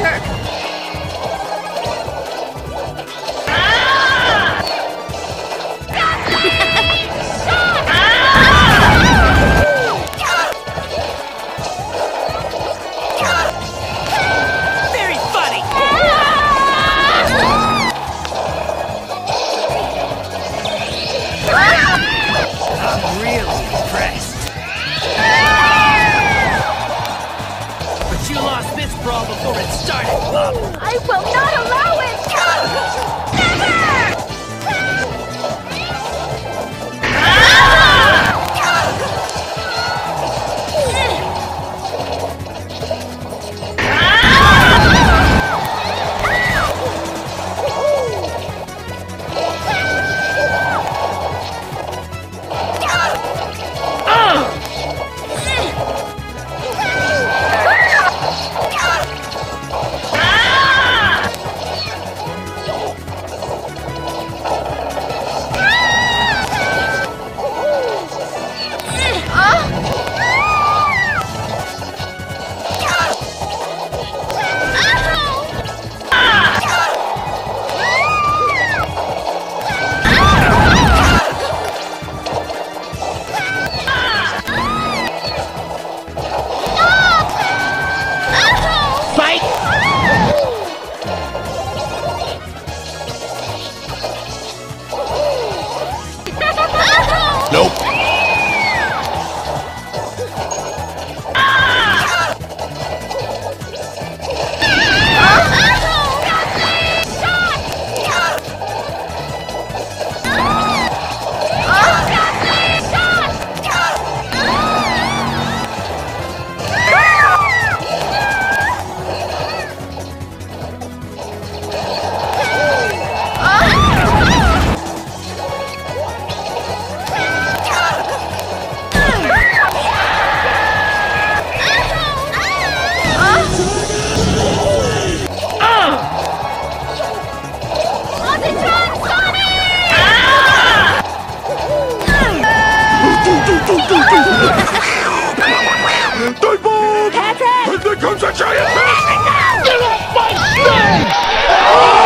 sure. get started! I will not allow it! Dive Patrick! And there comes a giant fish! Off my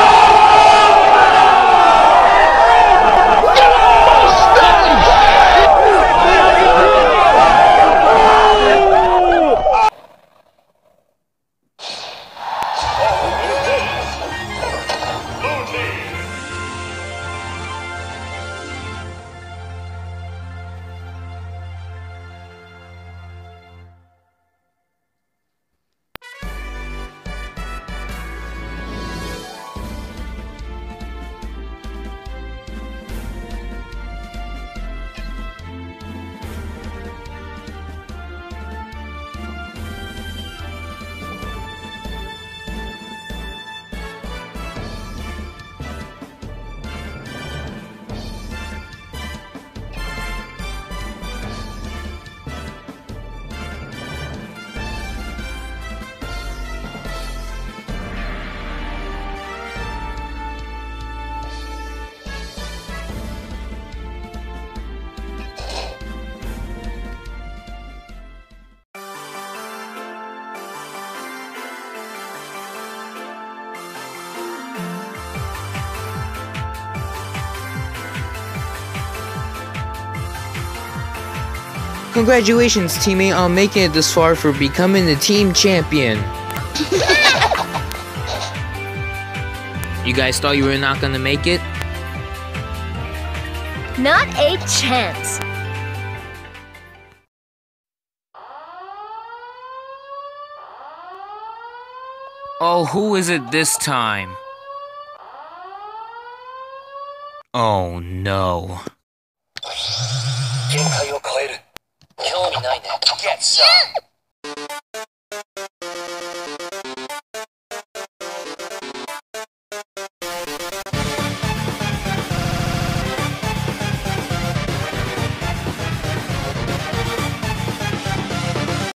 Congratulations, teammate, on making it this far for becoming the team champion. you guys thought you were not gonna make it? Not a chance. Oh, who is it this time? Oh no. 限界を超える興味ないねゲッツ